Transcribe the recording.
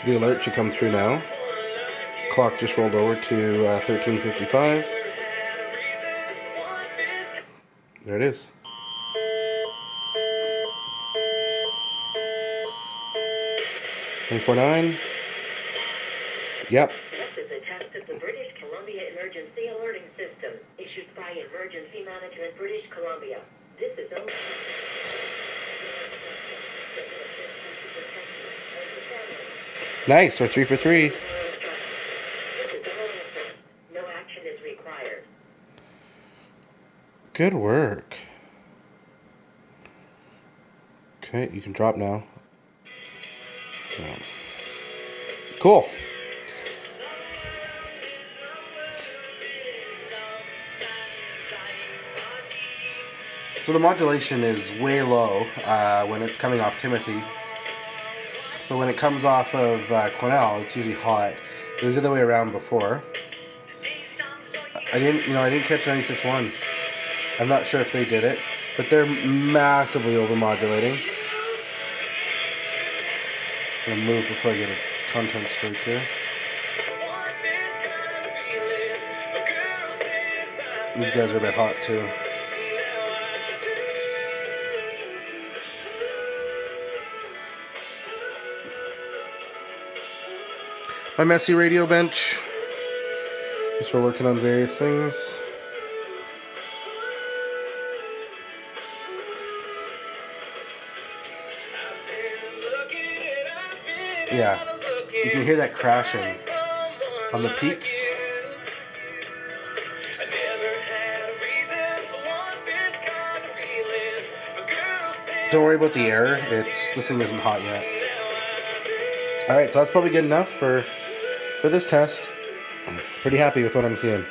So the alert should come through now. Clock just rolled over to uh, 1355. There it is. Twenty-four nine. Yep. This is a test of the British Columbia Emergency Alerting System, issued by Emergency Management British Columbia. This is only... Nice. We're three for three. Good work. Okay, you can drop now. Yeah. Cool. So the modulation is way low uh, when it's coming off Timothy. But when it comes off of uh, Cornell, it's usually hot. It was the other way around before. I didn't, you know, I didn't catch 96.1. I'm not sure if they did it, but they're massively overmodulating. I'm gonna move before I get a content strike here. These guys are a bit hot too. My messy radio bench. Just for working on various things. Yeah, you can hear that crashing on the peaks. Don't worry about the air. It's this thing isn't hot yet. All right, so that's probably good enough for for this test. I'm pretty happy with what I'm seeing.